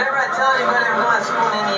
Whenever I tell anybody I'm going to school